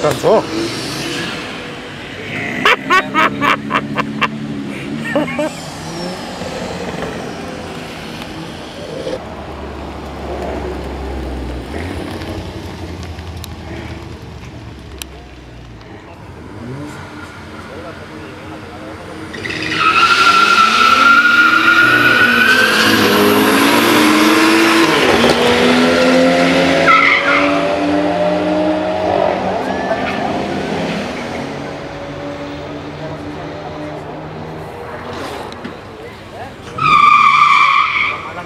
かんぞ Ha ha ha ha ha!